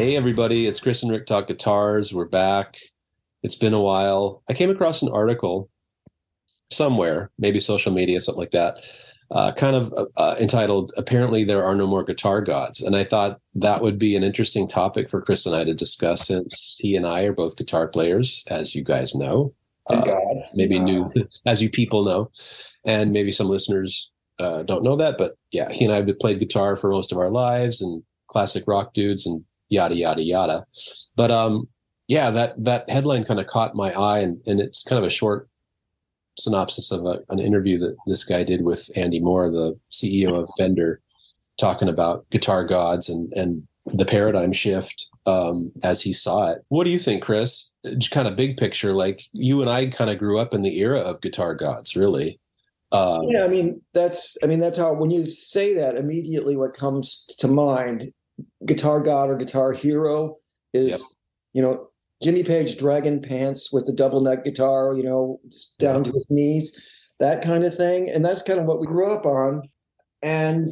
Hey, everybody, it's Chris and Rick Talk Guitars. We're back. It's been a while. I came across an article somewhere, maybe social media, something like that, uh, kind of uh, uh, entitled Apparently There Are No More Guitar Gods. And I thought that would be an interesting topic for Chris and I to discuss since he and I are both guitar players, as you guys know. Uh, maybe new, as you people know. And maybe some listeners uh, don't know that. But yeah, he and I have played guitar for most of our lives and classic rock dudes and yada yada yada. But um, yeah, that that headline kind of caught my eye, and, and it's kind of a short synopsis of a, an interview that this guy did with Andy Mooney, the CEO of Fender, talking about guitar gods and and the paradigm shift um, as he saw it. What do you think, Chris? Just kind of big picture, like you and I kind of grew up in the era of guitar gods, really. Um, yeah, I mean that's I mean that's how when you say that immediately what comes to mind guitar god or guitar hero is yep. you know Jimmy Page dragon pants with the double neck guitar, you know, down to his knees, that kind of thing. And that's kind of what we grew up on. And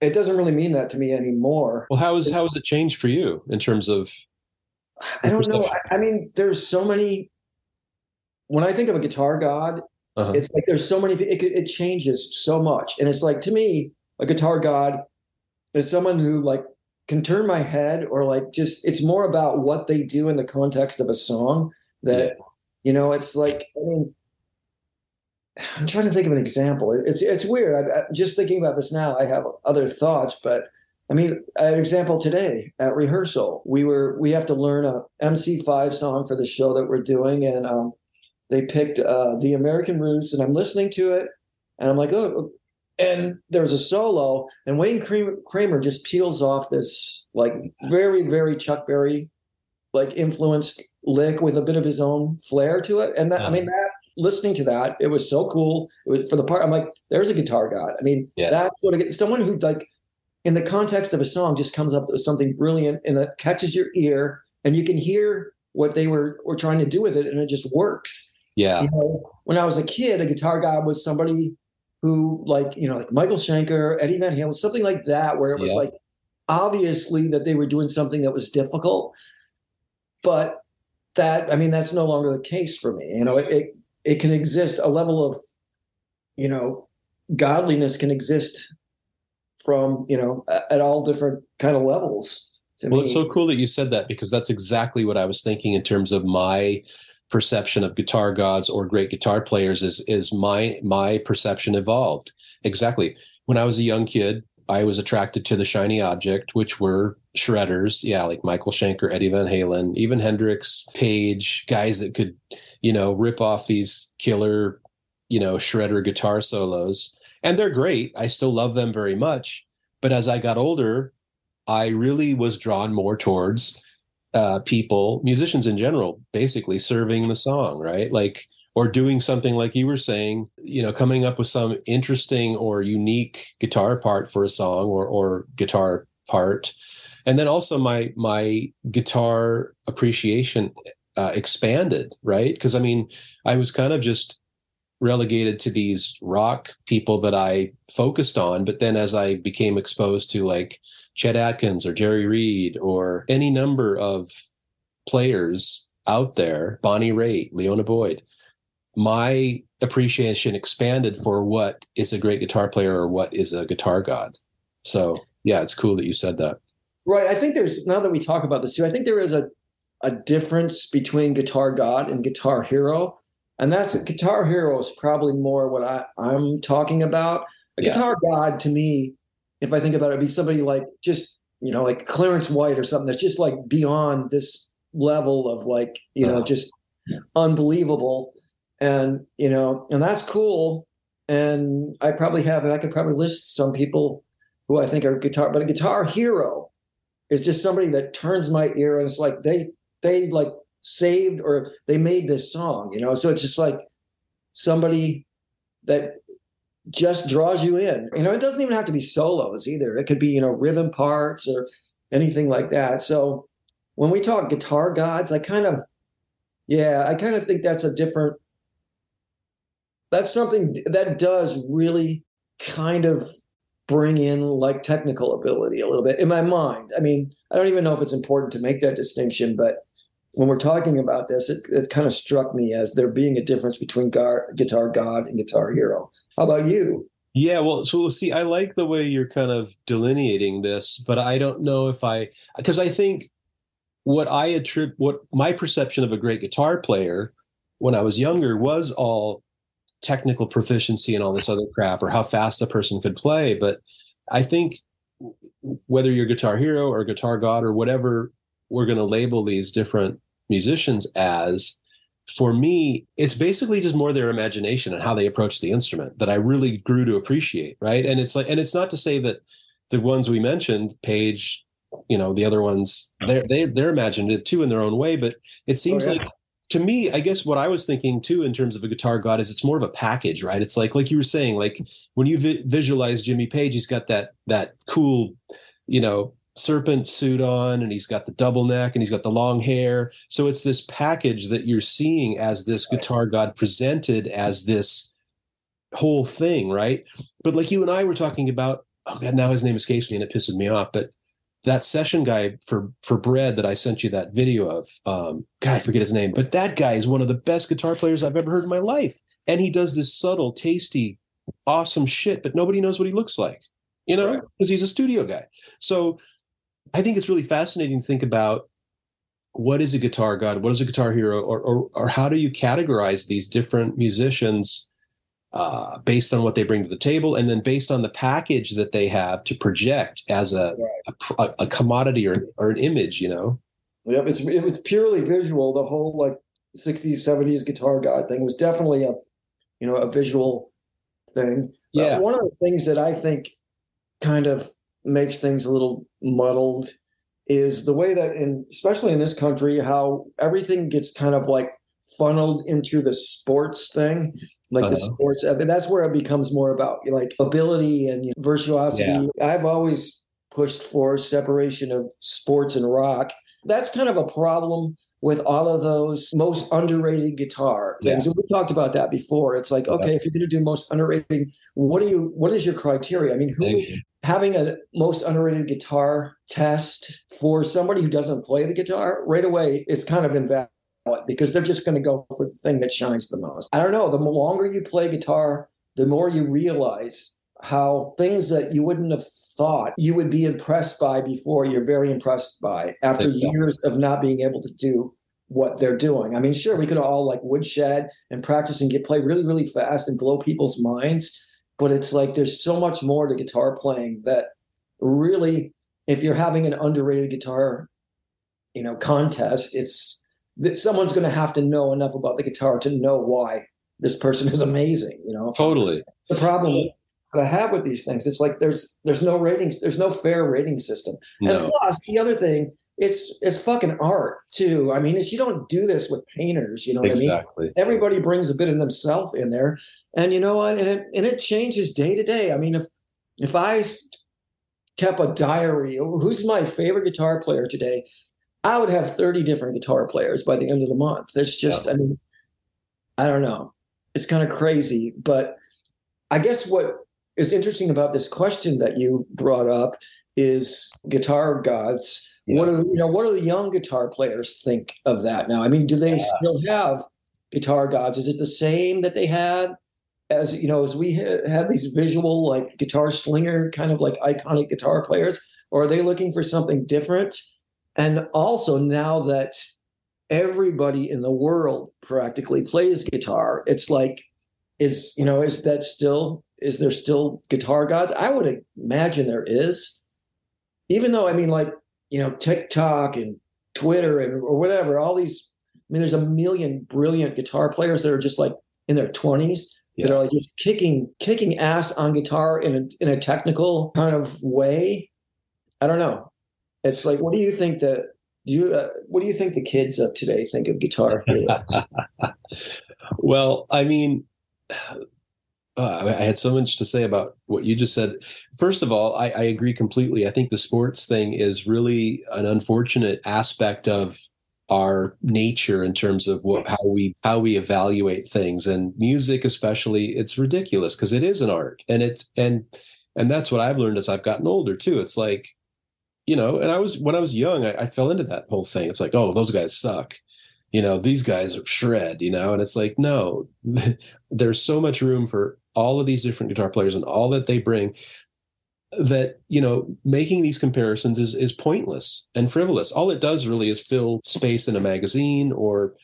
it doesn't really mean that to me anymore. Well, how is how has it changed for you in terms of I don't know. I, I mean, there's so many when I think of a guitar god, uh-huh. it's like there's so many it, it changes so much. And it's like to me, a guitar god as someone who like can turn my head or like just it's more about what they do in the context of a song that yeah. you know it's like i mean i'm trying to think of an example it's it's weird I, am just thinking about this now i have other thoughts but i mean an example today at rehearsal we were we have to learn a mc5 song for the show that we're doing and um, they picked uh, the American Ruse and i'm listening to it and i'm like oh and there's a solo, and Wayne Kramer just peels off this like very, very Chuck Berry like influenced lick with a bit of his own flair to it. And that, I mean, that listening to that, it was so cool. It was for the part. I'm like, there's a guitar god. I mean, yeah. that's what it, someone who like in the context of a song just comes up with something brilliant and it catches your ear, and you can hear what they were were trying to do with it, and it just works. Yeah. You know, when I was a kid, a guitar god was somebody who like you know like Michael Schenker, Eddie Van Halen, something like that, where it was yeah. like obviously that they were doing something that was difficult, but that I mean that's no longer the case for me. You know, it it, it can exist a level of you know godliness can exist from you know at all different kind of levels. well, me. it's so cool that you said that because that's exactly what I was thinking in terms of my perception of guitar gods or great guitar players is is my my perception evolved. Exactly. When i was a young kid i was attracted to the shiny object which were shredders. Yeah like michael schenker eddie van halen even hendrix page guys that could you know rip off these killer you know shredder guitar solos. And they're great. I still love them very much. But as i got older i really was drawn more towards uh, people, musicians in general, basically serving the song, right? Like, or doing something like you were saying, you know, coming up with some interesting or unique guitar part for a song or or guitar part, and then also my my guitar appreciation uh, expanded, right? Because I mean, I was kind of just relegated to these rock people that I focused on, but then as I became exposed to like Chet Atkins or Jerry Reed or any number of players out there, Bonnie Raitt, Liona Boyd, my appreciation expanded for what is a great guitar player or what is a guitar god. So yeah, it's cool that you said that. Right. I think there's now that we talk about this too, I think there is a a difference between guitar god and guitar hero. And that's guitar hero is probably more what I, I'm talking about. A yeah. guitar god to me if I think about it, it'd be somebody like just you know like Clarence White or something that's just like beyond this level of like you know just unbelievable, and you know and that's cool. And I probably have I could probably list some people who I think are guitar, but a guitar hero is just somebody that turns my ear and it's like they they like saved or they made this song, you know. So it's just like somebody that just draws you in. You know, it doesn't even have to be solos either. It could be, you know, rhythm parts or anything like that. So when we talk guitar gods, I kind of, yeah, I kind of think that's a different, that's something that does really kind of bring in like technical ability a little bit in my mind. I mean, I don't even know if it's important to make that distinction, but when we're talking about this, it, it kind of struck me as there being a difference between gar- Guitar God and Guitar Hero. How about you? Yeah, well, so see, I like the way you're kind of delineating this, but I don't know if I, because I think what I attribute, what my perception of a great guitar player when I was younger was all technical proficiency and all this other crap or how fast a person could play. But I think whether you're Guitar Hero or Guitar God or whatever we're going to label these different musicians as, for me, it's basically just more their imagination and how they approach the instrument that I really grew to appreciate. Right. And it's like, and it's not to say that the ones we mentioned, Page, you know, the other ones, they're, they, they're imaginative too in their own way, but it oh, seems oh, yeah. like to me, I guess what I was thinking too in terms of a guitar god is it's more of a package, right? It's like like you were saying, like when you vi- visualize Jimmy Page, he's got that that cool, you know, serpent suit on, and he's got the double neck, and he's got the long hair. So it's this package that you're seeing as this guitar god presented as this whole thing, right? But like you and I were talking about, oh god, now his name escapes me, and it pisses me off, but that session guy for for bread that I sent you that video of, um, God, I forget his name, but that guy is one of the best guitar players I've ever heard in my life, and he does this subtle, tasty, awesome shit, but nobody knows what he looks like, you know, because right. he's a studio guy. So I think it's really fascinating to think about what is a guitar god, what is a guitar hero, or or, or how do you categorize these different musicians uh, based on what they bring to the table, and then based on the package that they have to project as a a, a, commodity or, or an image, you know. Yep, it's it was purely visual. The whole like '60s, '70s guitar god thing was definitely a you know a visual thing. Yeah, uh, one of the things that I think kind of makes things a little muddled is the way that in especially in this country how everything gets kind of like funneled into the sports thing like uh-huh. the sports I mean, that's where it becomes more about like ability and you know, virtuosity yeah. i've always pushed for separation of sports and rock that's kind of a problem with all of those most underrated guitar things yeah. and we talked about that before it's like okay yeah. if you're going to do most underrated what do you what is your criteria i mean who having a most underrated guitar test for somebody who doesn't play the guitar right away it's kind of invalid because they're just going to go for the thing that shines the most. I don't know. The longer you play guitar, the more you realize how things that you wouldn't have thought you would be impressed by before you're very impressed by after years of not being able to do what they're doing. I mean, sure, we could all like woodshed and practice and get play really, really fast and blow people's minds, but it's like there's so much more to guitar playing that really, if you're having an underrated guitar, you know, contest, it's that someone's going to have to know enough about the guitar to know why this person is amazing. You know, totally. The problem I have with these things, it's like there's there's no ratings, there's no fair rating system, no. and plus the other thing, it's it's fucking art too. I mean, it's you don't do this with painters. You know what exactly. I mean? Everybody brings a bit of themselves in there, and you know what? And it and it changes day to day. I mean, if if I kept a diary, who's my favorite guitar player today? I would have 30 different guitar players by the end of the month. It's just, yeah. I mean, I don't know. It's kind of crazy. But I guess what is interesting about this question that you brought up is guitar gods. Yeah. What do you know? What do the young guitar players think of that now? I mean, do they yeah. still have guitar gods? Is it the same that they had as you know as we had these visual like guitar slinger kind of like iconic guitar players, or are they looking for something different? And also now that everybody in the world practically plays guitar, it's like, is, you know, is that still, is there still guitar gods? I would imagine there is. Even though, I mean, like, you know, TikTok and Twitter and or whatever, all these, I mean, there's a million brilliant guitar players that are just like in their 20s yeah. that are like just kicking kicking ass on guitar in a in a technical kind of way. I don't know. It's like, what do you think that do you uh, what do you think the kids of today think of guitar well, I mean, uh, I had so much to say about what you just said. First of all, I, I agree completely. I think the sports thing is really an unfortunate aspect of our nature in terms of what, how we how we evaluate things and music especially it's ridiculous because it is an art and it's and and that's what I've learned as I've gotten older too. It's like, you know, and I was when I was young, I, I fell into that whole thing. It's like, oh, those guys suck. You know, these guys are shred. You know, and it's like, no, there's so much room for all of these different guitar players and all that they bring that you know making these comparisons is is pointless and frivolous. All it does really is fill space in a magazine or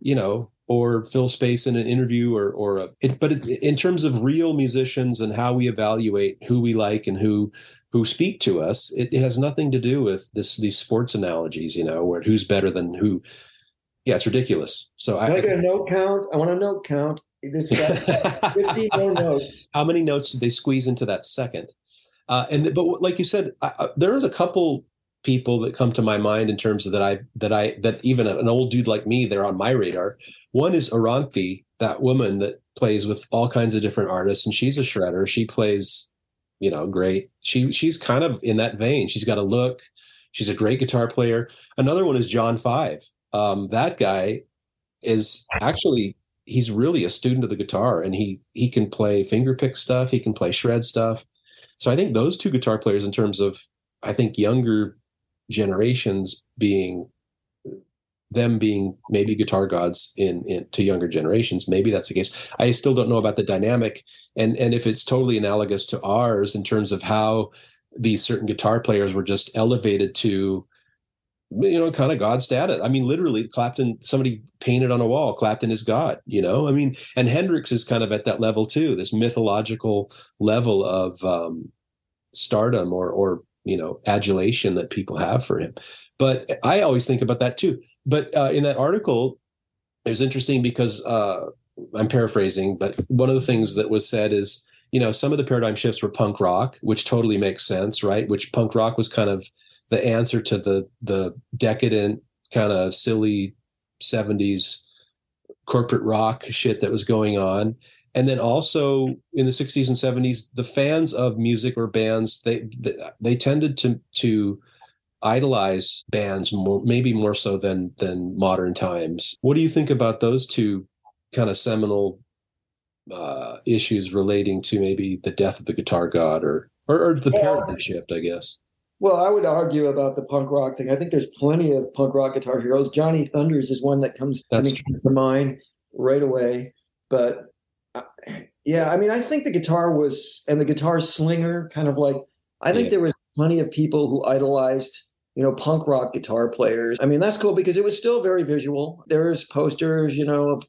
you know or fill space in an interview or or a, it, but it, in terms of real musicians and how we evaluate who we like and who who speak to us it, it has nothing to do with this these sports analogies you know where who's better than who yeah it's ridiculous so i, I get a note count i want a note count this guy 50 more notes how many notes did they squeeze into that second uh, and but like you said I, there's a couple people that come to my mind in terms of that I that I that even an old dude like me, they're on my radar. One is Orianthi, that woman that plays with all kinds of different artists, and she's a shredder. She plays, you know, great. She she's kind of in that vein. She's got a look. She's a great guitar player. Another one is John Five. Um, that guy is actually he's really a student of the guitar, and he he can play fingerpick stuff. He can play shred stuff. So I think those two guitar players, in terms of I think younger generations being them being maybe guitar gods in, in to younger generations maybe that's the case i still don't know about the dynamic and and if it's totally analogous to ours in terms of how these certain guitar players were just elevated to you know kind of god status i mean literally clapton somebody painted on a wall clapton is god you know? I mean and hendrix is kind of at that level too this mythological level of um stardom or or you know adulation that people have for him. But i always think about that too. But uh, in that article it was interesting because uh, i'm paraphrasing but one of the things that was said is you know some of the paradigm shifts were punk rock which totally makes sense right? Which punk rock was kind of the answer to the the decadent kind of silly 70s corporate rock shit that was going on. And then also in the 60s and 70s the fans of music or bands they they they tended to to idolize bands more maybe more so than than modern times. What do you think about those two kind of seminal uh, issues relating to maybe the death of the guitar god or or, or the paradigm shift i guess well, I would argue about the punk rock thing. I think there's plenty of punk rock guitar heroes. Johnny Thunders is one that comes to mind right away. But uh, yeah, I mean, I think the guitar was, and the guitar slinger, kind of like, I think yeah. there was plenty of people who idolized, you know, punk rock guitar players. I mean, that's cool because it was still very visual. There's posters, you know, of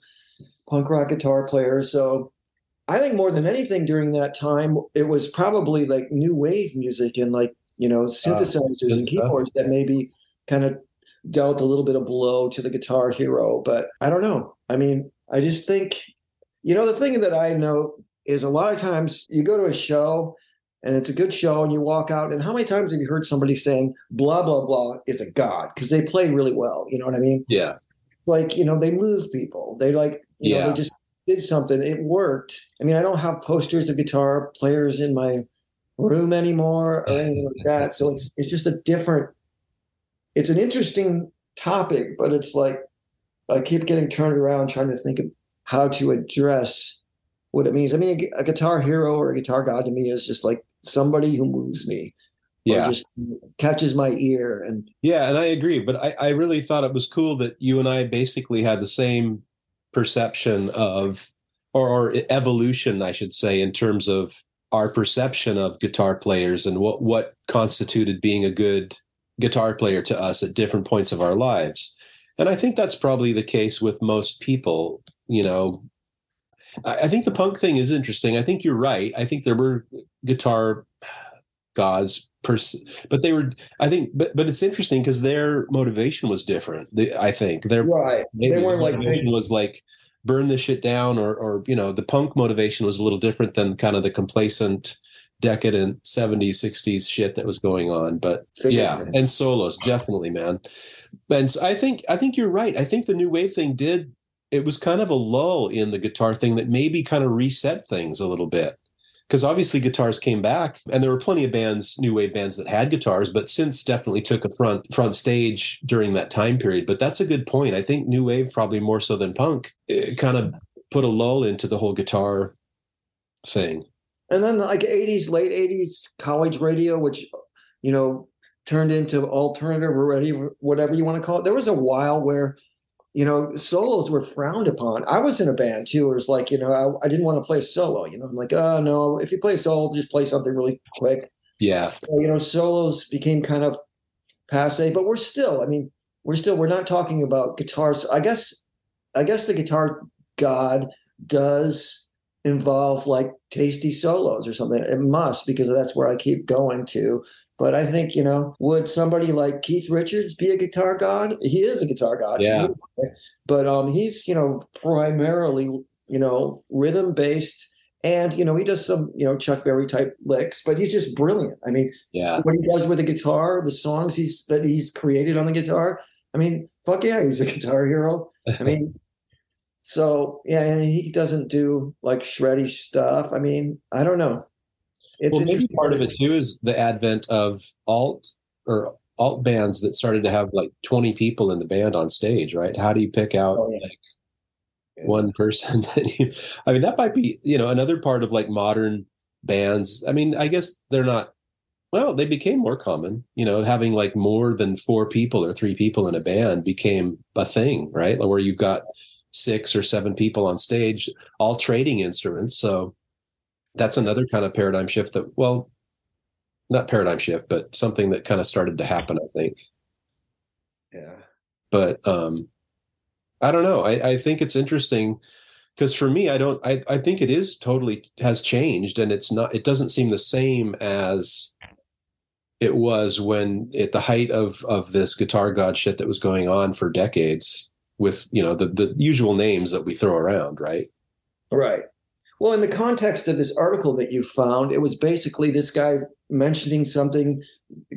punk rock guitar players. So I think more than anything during that time, it was probably like new wave music and like, you know, synthesizers uh, and keyboards that maybe kind of dealt a little bit of blow to the guitar hero. But I don't know. I mean, I just think you know, the thing that I know is a lot of times you go to a show and it's a good show and you walk out and how many times have you heard somebody saying blah blah blah is a god because they play really well you know what i mean yeah like you know they move people they like you yeah. know they just did something it worked i mean i don't have posters of guitar players in my room anymore or anything like that so it's it's just a different it's an interesting topic but it's like i keep getting turned around trying to think of how to address what it means. I mean, a, a, guitar hero or a guitar god to me is just like somebody who moves me. Yeah. Just catches my ear. And yeah, and I agree. But I, I really thought it was cool that you and I basically had the same perception of, or, or evolution, I should say, in terms of our perception of guitar players and what, what constituted being a good guitar player to us at different points of our lives. And I think that's probably the case with most people you know, I, I think the punk thing is interesting. I think you're right. I think there were guitar gods pers- but they were i think but but it's interesting because their motivation was different they, i think their right they weren't like was like burn this shit down or or you know the punk motivation was a little different than kind of the complacent decadent 70s 60s shit that was going on but yeah. and solos definitely man. And so i think i think you're right. I think the new wave thing did it was kind of a lull in the guitar thing that maybe kind of reset things a little bit because obviously guitars came back and there were plenty of bands new wave bands that had guitars but synths definitely took a front front stage during that time period. But that's a good point. I think new wave probably more so than punk kind of put a lull into the whole guitar thing. And then like 80s, late 80s college radio, which you know turned into alternative or whatever you want to call it. There was a while where you know, solos were frowned upon. I was in a band too. It was like, you know, I, I didn't want to play a solo. You know, I'm like, oh no, if you play a solo, just play something really quick. Yeah. So, you know, solos became kind of passe, but we're still, I mean, we're still, we're not talking about guitars. I guess, I guess the guitar god does involve like tasty solos or something. It must because that's where I keep going to. But I think, you know, would somebody like Keith Richards be a guitar god? He is a guitar god. Yeah. But um, he's, you know, primarily, you know, rhythm based. And, you know, he does some, you know, Chuck Berry type licks, but he's just brilliant. I mean, yeah. what he does with the guitar, the songs he's that he's created on the guitar. I mean, fuck yeah, he's a guitar hero. I mean, so yeah, and he doesn't do like shreddy stuff. I mean, I don't know. It's well, maybe part of it too is the advent of alt or alt bands that started to have like 20 people in the band on stage, right? How do you pick out oh, yeah. like yeah. one person that you, I mean, that might be, you know, another part of like modern bands. I mean, I guess they're not, well, they became more common, you know, having like more than four people or three people in a band became a thing, right? Where you've got six or seven people on stage, all trading instruments. So, that's another kind of paradigm shift that well not paradigm shift but something that kind of started to happen i think. Yeah. But um i don't know. I, I think it's interesting because for me i don't I, I think it is totally has changed and it's not it doesn't seem the same as it was when at the height of of this guitar god shit that was going on for decades with you know the the usual names that we throw around right? Right well, in the context of this article that you found, it was basically this guy mentioning something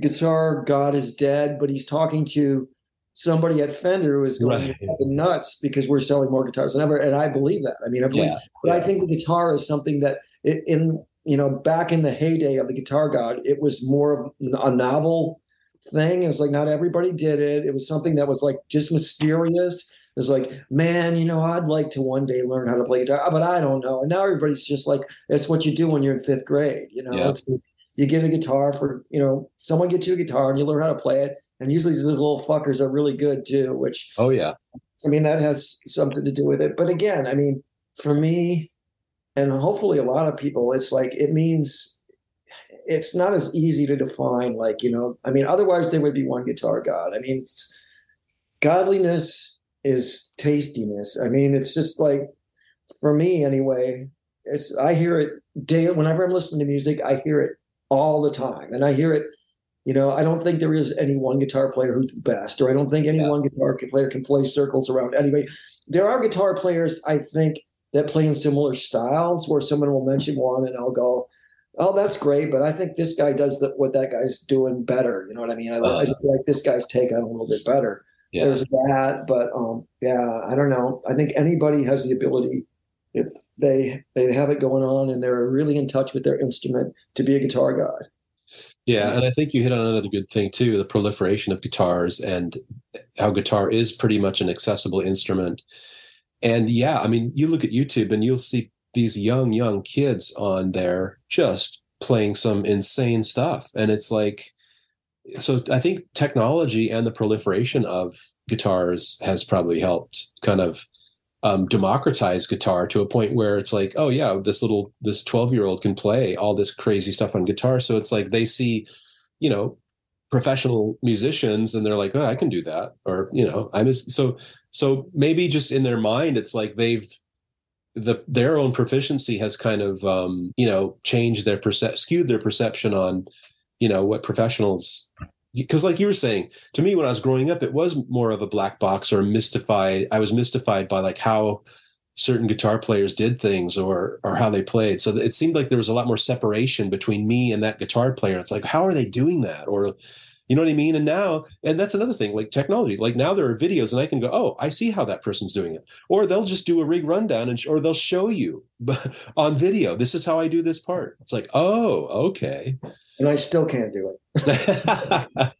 guitar god is dead, but he's talking to somebody at Fender who is going right. nuts because we're selling more guitars than ever. And I believe that. I mean, I believe, yeah. but I think the guitar is something that in, you know, back in the heyday of the guitar god, it was more of a novel thing. It's like not everybody did it. It was something that was like just mysterious is like, man, you know, I'd like to one day learn how to play guitar, but I don't know. And now everybody's just like, it's what you do when you're in fifth grade. You know, yeah. it's you get a guitar for, you know, someone gets you a guitar and you learn how to play it. And usually these little fuckers are really good too, which, oh, yeah. I mean, that has something to do with it. But again, I mean, for me, and hopefully a lot of people, it's like, it means it's not as easy to define. Like, you know, I mean, otherwise there would be one guitar god. I mean, godliness is tastiness. I mean, it's just like for me anyway. It's I hear it daily. Whenever I'm listening to music, I hear it all the time, and I hear it. You know, I don't think there is any one guitar player who's the best, or I don't think any yeah. one guitar player can play circles around. anybody. there are guitar players I think that play in similar styles, where someone will mention one, and I'll go, "Oh, that's great," but I think this guy does the, what that guy's doing better. You know what I mean? I, uh, I just like this guy's take on a little bit better yeah. there's that. But um, yeah, I don't know. I think anybody has the ability if they they have it going on and they're really in touch with their instrument to be a guitar god. Yeah, and I think you hit on another good thing too, the proliferation of guitars and how guitar is pretty much an accessible instrument. And yeah, I mean, you look at YouTube and you'll see these young young kids on there just playing some insane stuff and it's like so I think technology and the proliferation of guitars has probably helped kind of um, democratize guitar to a point where it's like, oh yeah, this little this twelve year old can play all this crazy stuff on guitar. So it's like they see, you know, professional musicians and they're like, oh, I can do that, or you know, I'm so so maybe just in their mind, it's like they've the their own proficiency has kind of um, you know changed their perce- skewed their perception on you know what professionals because like you were saying to me when i was growing up it was more of a black box or mystified i was mystified by like how certain guitar players did things or or how they played. So it seemed like there was a lot more separation between me and that guitar player. It's like how are they doing that? Or you know what I mean? And now, and that's another thing, like technology. Like now there are videos, and I can go, oh, I see how that person's doing it. Or they'll just do a rig rundown, and or they'll show you on video. This is how I do this part. It's like, oh, okay. And I still can't do it.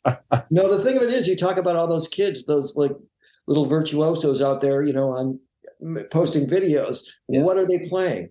no, the thing of it is, you talk about all those kids, those like little virtuosos out there, you know, on posting videos. Yeah. What are they playing?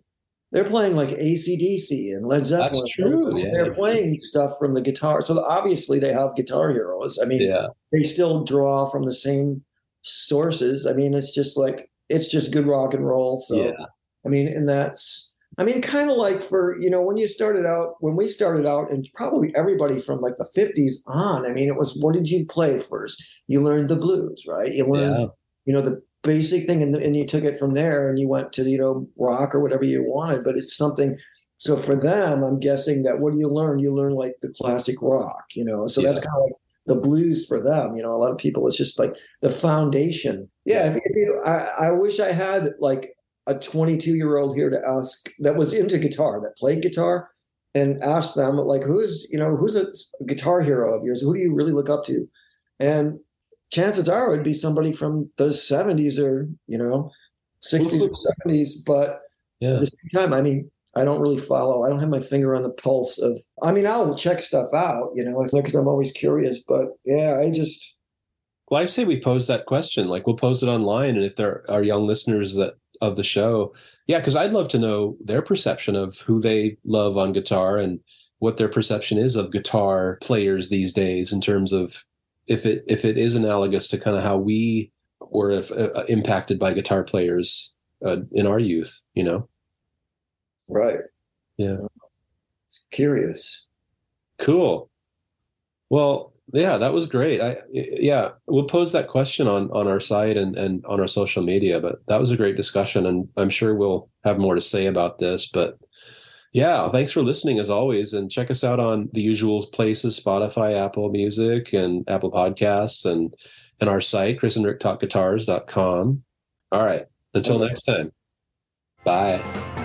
They're playing like ACDC and Led Zeppelin. True, yeah. They're playing stuff from the guitar. So obviously they have guitar heroes. I mean, yeah. they still draw from the same sources. I mean, it's just like it's just good rock and roll. So yeah. I mean, and that's I mean, kind of like for, you know, when you started out, when we started out, and probably everybody from like the 50s on, I mean, it was what did you play first? You learned the blues, right? You learned, yeah. you know, the basic thing, and, and you took it from there and you went to, you know, rock or whatever you wanted. But it's something, so for them, I'm guessing that what do you learn? You learn like the classic rock, you know, so yeah. that's kind of like the blues for them. You know, a lot of people, it's just like the foundation. Yeah. If, if you, I, I wish I had like a 22 year old here to ask that was into guitar, that played guitar, and ask them like, who's you know who's a guitar hero of yours? Who do you really look up to? And chances are it would be somebody from the 70s or you know 60s or 70s. But yeah. at the same time, I mean, I don't really follow. I don't have my finger on the pulse of. I mean, I'll check stuff out, you know, because I'm always curious. But yeah, I just. Well, I say we pose that question. Like we'll pose it online, and if there are young listeners that of the show. Yeah, because I'd love to know their perception of who they love on guitar and what their perception is of guitar players these days in terms of if it if it is analogous to kind of how we were if, uh, impacted by guitar players uh, in our youth, you know. Right. Yeah. It's curious. Cool. Well, yeah that was great i yeah we'll pose that question on on our site and and on our social media but that was a great discussion and i'm sure we'll have more to say about this but yeah thanks for listening as always and check us out on the usual places spotify apple music and apple podcasts and and our site chris and rick talk guitars.com all right. until next time. Bye